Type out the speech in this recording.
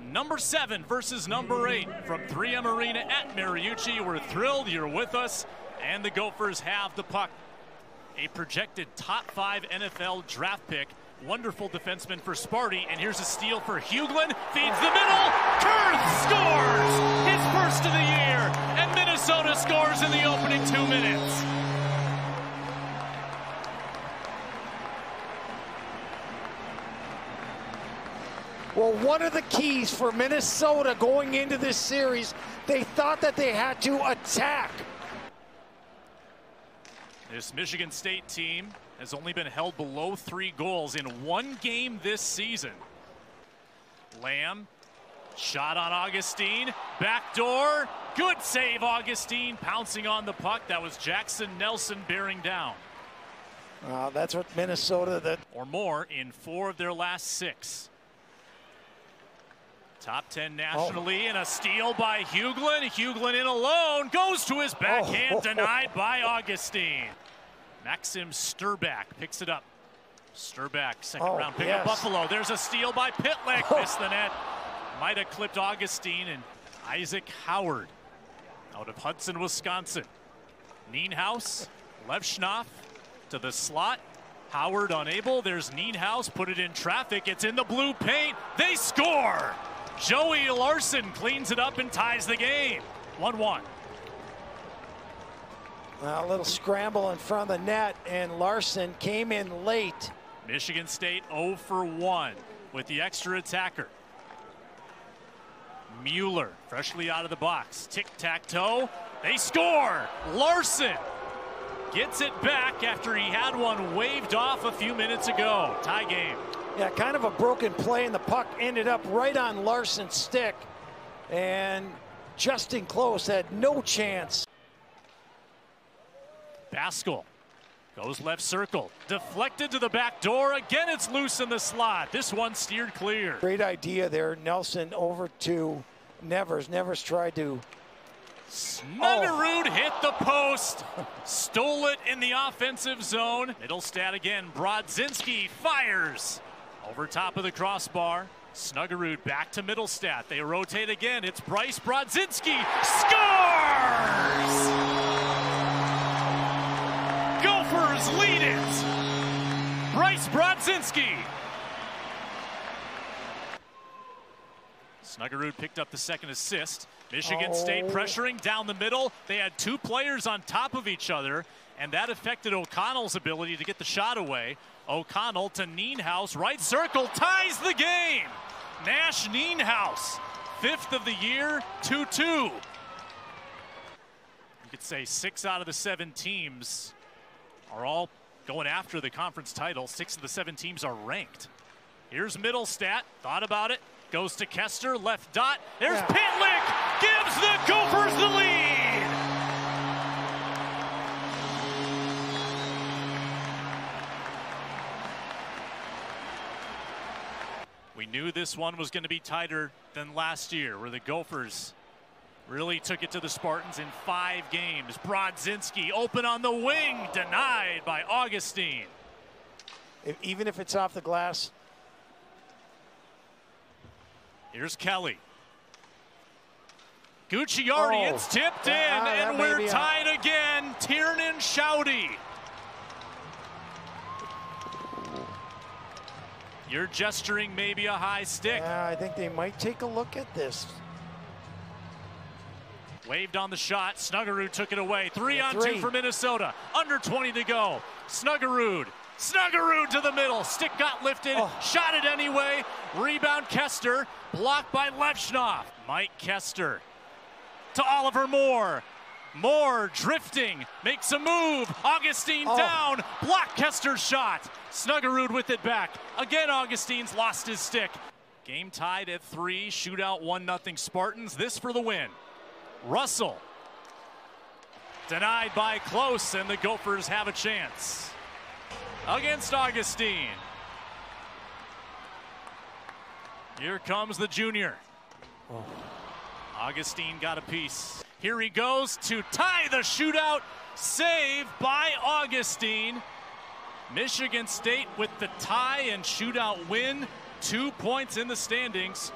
Number seven versus number eight from 3M Arena at Mariucci. We're thrilled you're with us, and the Gophers have the puck. A projected top five NHL draft pick. Wonderful defenseman for Sparty, and here's a steal for Huglen. Feeds the middle. Kurth scores his first of the year, and Minnesota scores in the opening two minutes. Well, one of the keys for Minnesota going into this series, they thought that they had to attack. This Michigan State team has only been held below three goals in one game this season. Lamb, shot on Augustine, backdoor, good save, Augustine, pouncing on the puck. That was Jaxon Nelson bearing down. Uh, that's what Minnesota, that Or more in four of their last six. Top 10 nationally, and a steal by Huglen. Huglen in alone, goes to his backhand, Oh. denied by Augustine. Maxim Strbak picks it up. Strbak, second Oh, round pick yes. of Buffalo. There's a steal by Pitlick, Oh. missed the net. Might have clipped Augustine and Isaac Howard out of Hudson, Wisconsin. Nienhaus, Levshunov to the slot. Howard unable. There's Nienhaus. Put it in traffic. It's in the blue paint. They score. Joey Larson cleans it up and ties the game. 1 1. a little scramble in front of the net, and Larson came in late. Michigan State 0 for 1 with the extra attacker. Mueller, freshly out of the box. Tic tac toe. They score. Larson gets it back after he had one waved off a few minutes ago. Tie game. Yeah, kind of a broken play, and the puck ended up right on Larson's stick. And Justen Close had no chance. Basgall goes left circle. Deflected to the back door. Again, it's loose in the slot. This one steered clear. Great idea there. Nelson over to Nevers. Nevers tried to. Snuggerud oh. hit the post. Stole it in the offensive zone. Mittelstadt again. Brodzinski fires. Over top of the crossbar. Snuggerud back to Mittelstadt. They rotate again. It's Bryce Brodzinski. Scores! Gophers lead it. Bryce Brodzinski. Snuggerud picked up the second assist. Michigan State Oh. pressuring down the middle. They had two players on top of each other, and that affected O'Connell's ability to get the shot away. O'Connell to Nienhaus, right circle, ties the game. Nash Nienhaus, fifth of the year, 2 2. You could say six out of the seven teams are all going after the conference title. Six of the seven teams are ranked. Here's Mittelstadt. Thought about it. Goes to Koster. Left dot. There's Yeah. Pitlick. We knew this one was going to be tighter than last year, where the Gophers really took it to the Spartans in five games. Brodzinski open on the wing, denied by Augustine. If, even if it's off the glass, Here's Kelly. Gucciardi, Oh. it's tipped in, Ah, and we're tied again. Tiernan Shoudy. You're gesturing maybe a high stick. uh, I think they might take a look at this. Waved on the shot. Snuggerud took it away. Three Yeah, on three. two for Minnesota. Under 20 to go. Snuggerud. Snuggerud to the middle. Stick got lifted. Oh. Shot it anyway. Rebound Koster. Blocked by Levshunov. Mike Koster to Oliver Moore. Moore drifting. Makes a move. Augustine Oh. down. Block Koster's shot. Snuggerud with it back. Again, Augustine's lost his stick. Game tied at three. Shootout 1 0 Spartans. This for the win. Russell. Denied by close, and the Gophers have a chance. Against Augustine. Here comes the junior. Oh. Augustine got a piece. Here he goes to tie the shootout. Save by Augustine. Michigan State with the tie and shootout win. Two points in the standings.